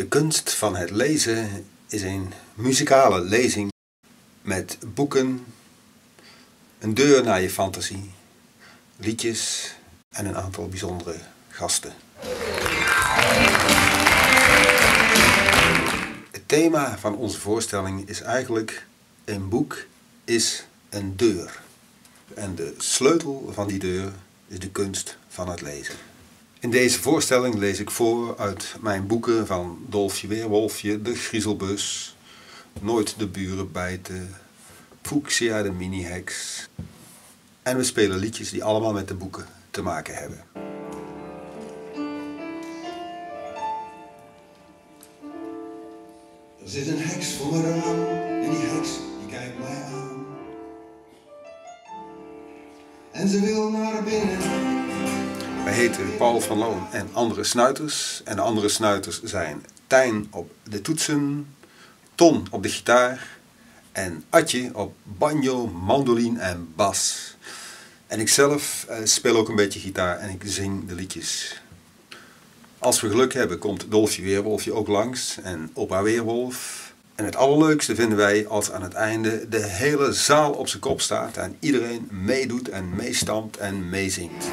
De kunst van het lezen is een muzikale lezing met boeken, een deur naar je fantasie, liedjes en een aantal bijzondere gasten. Het thema van onze voorstelling is eigenlijk een boek is een deur. En de sleutel van die deur is de kunst van het lezen. In deze voorstelling lees ik voor uit mijn boeken van Dolfje Weerwolfje, De Griezelbus, Nooit de buren bijten, Fuchsia de mini-heks. En we spelen liedjes die allemaal met de boeken te maken hebben. Er zit een heks voor mijn raam en die heks die kijkt mij aan. En ze wil naar binnen. Wij heten Paul van Loon en andere snuiters. En de andere snuiters zijn Tijn op de toetsen, Ton op de gitaar en Atje op banjo, mandoline en bas. En ikzelf eh, speel ook een beetje gitaar en ik zing de liedjes. Als we geluk hebben komt Dolfje Weerwolfje ook langs en Opa Weerwolf. En het allerleukste vinden wij als aan het einde de hele zaal op zijn kop staat en iedereen meedoet en meestampt en meezingt.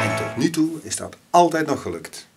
En tot nu toe is dat altijd nog gelukt.